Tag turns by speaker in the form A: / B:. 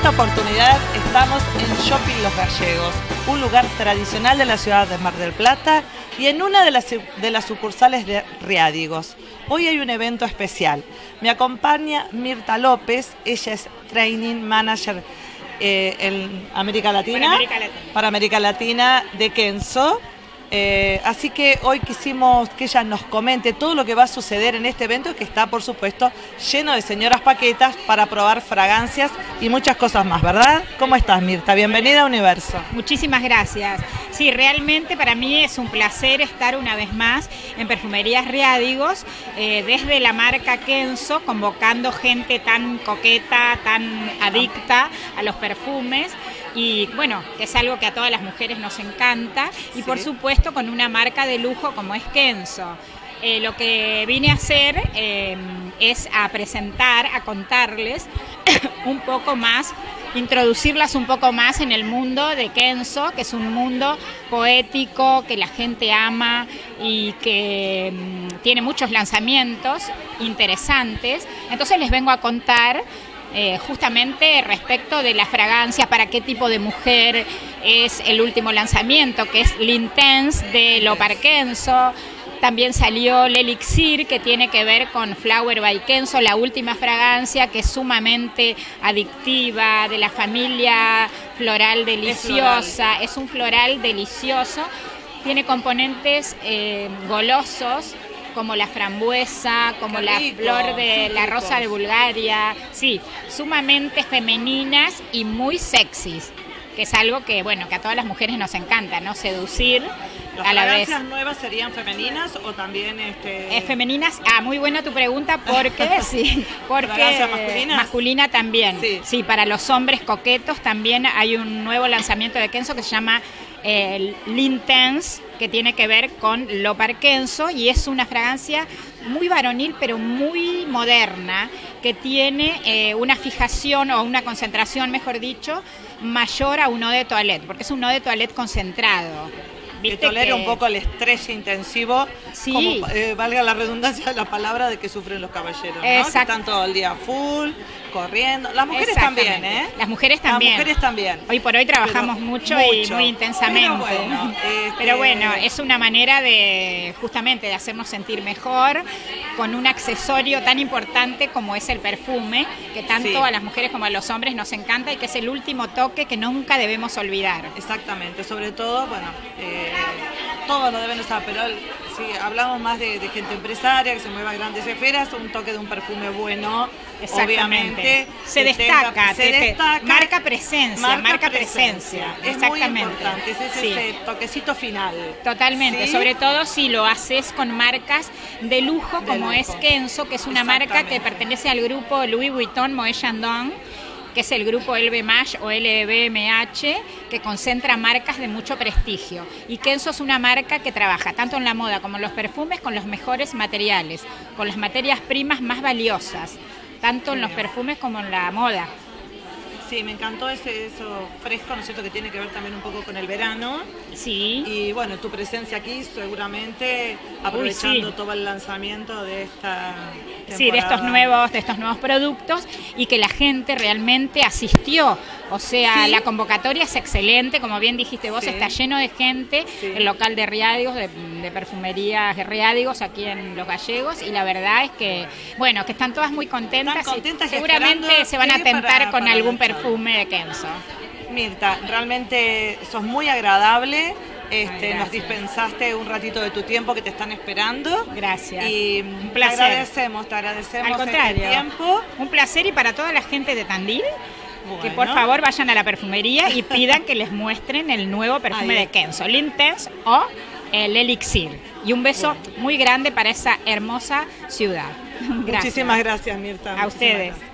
A: esta oportunidad estamos en Shopping Los Gallegos, un lugar tradicional de la ciudad de Mar del Plata y en una de las, de las sucursales de Riádigos. Hoy hay un evento especial. Me acompaña Mirta López, ella es Training Manager eh, en América Latina,
B: Para América Latina.
A: para América Latina de Kenzo. Eh, así que hoy quisimos que ella nos comente todo lo que va a suceder en este evento que está, por supuesto, lleno de señoras paquetas para probar fragancias y muchas cosas más, ¿verdad? ¿Cómo estás, Mirta? Bienvenida a Universo.
B: Muchísimas gracias. Sí, realmente para mí es un placer estar una vez más en Perfumerías Riádigos, eh, desde la marca Kenzo, convocando gente tan coqueta, tan adicta a los perfumes. Y bueno, que es algo que a todas las mujeres nos encanta. Y por supuesto con una marca de lujo como es Kenzo. Eh, lo que vine a hacer eh, es a presentar, a contarles un poco más, introducirlas un poco más en el mundo de Kenzo, que es un mundo poético, que la gente ama y que mm, tiene muchos lanzamientos interesantes. Entonces les vengo a contar eh, justamente respecto de la fragancia, para qué tipo de mujer es el último lanzamiento, que es l'Intense de Lo Parkenzo. También salió el Elixir, que tiene que ver con Flower by Kenzo, la última fragancia que es sumamente adictiva, de la familia floral deliciosa. Es, un floral delicioso. Tiene componentes eh, golosos, como la frambuesa, como la flor de la rosa de Bulgaria. Sí, sumamente femeninas y muy sexys, que es algo que, bueno, que a todas las mujeres nos encanta, ¿no? Seducir
A: ¿Las
B: a la vez.
A: fragancias nuevas serían femeninas o también este,
B: femeninas, ah, muy buena tu pregunta, porque sí, porque
A: ¿Fragancias masculinas?
B: masculina también.
A: Sí.
B: para los hombres coquetos también hay un nuevo lanzamiento de Kenzo que se llama eh, L'Intense, que tiene que ver con lo parkenzo y es una fragancia muy varonil pero muy moderna que tiene eh, una fijación o una concentración, mejor dicho, mayor a un eau de toilette, porque es un eau de toilette concentrado.
A: Que
B: ¿Viste
A: tolere
B: que-
A: un poco el estrés intensivo,
B: Sí.
A: como eh, valga la redundancia de la palabra de que sufren los caballeros, ¿no? Que están todo el día full, corriendo. Las mujeres también, ¿eh?
B: Las mujeres también.
A: Las mujeres también.
B: Hoy por hoy trabajamos
A: Pero
B: mucho, y muy intensamente.
A: Pero bueno, este-
B: Pero bueno, es una manera de justamente de hacernos sentir mejor con un accesorio tan importante como es el perfume, que tanto
A: Sí.
B: a las mujeres como a los hombres nos encanta y que es el último toque que nunca debemos olvidar.
A: Exactamente, sobre todo, bueno, eh, todos lo deben usar, pero si hablamos más de, de gente empresaria que se mueva a grandes esferas, un toque de un perfume bueno, obviamente.
B: Se destaca,
A: tenga- se
B: te- te-
A: destaca.
B: marca presencia, marca presencia.
A: Es muy
B: Exactamente.
A: importante, es ese,
B: Sí.
A: ese toquecito final.
B: Totalmente,
A: ¿Sí?
B: sobre todo si lo haces con marcas de lujo
A: De
B: como
A: lujo.
B: es Kenzo, que es una marca que pertenece al grupo Louis Vuitton Moet Chandon, que es el grupo LVMH o LVMH, que concentra marcas de mucho prestigio. Y Kenzo es una marca que trabaja tanto en la moda como en los perfumes con los mejores materiales, con las materias primas más valiosas, tanto en los perfumes como en la moda.
A: Sí, me encantó ese, eso fresco, ¿no es cierto?, que tiene que ver también un poco con el verano.
B: Sí.
A: Y bueno, tu presencia aquí seguramente aprovechando
B: sí.
A: todo el lanzamiento de esta
B: Sí, de estos nuevos, de estos nuevos productos y que la gente realmente asistió. O sea,
A: Sí.
B: la convocatoria es excelente, como bien dijiste vos,
A: Sí.
B: está lleno de gente, el local de Riádigos, de, de perfumerías de Riádigos aquí en Los Gallegos, y la verdad es que, bueno, que están todas muy contentas,
A: Están contentas y
B: seguramente se van a tentar
A: para-
B: con algún
A: charla.
B: Perfume de Kenzo.
A: Mirta, realmente sos muy agradable. Este,
B: Ay,
A: nos dispensaste un ratito de tu tiempo que te están esperando.
B: Gracias.
A: Y
B: Un
A: te
B: placer.
A: agradecemos, te agradecemos
B: Al contrario,
A: este tiempo.
B: un placer y para toda la gente de Tandil, que por favor vayan a la perfumería y pidan que les muestren el nuevo perfume
A: Ahí
B: de. Kenzo, el Intense o el Elixir. Y un beso muy grande para esa hermosa ciudad. Gracias.
A: Muchísimas gracias, Mirta.
B: A ustedes.
A: gracias.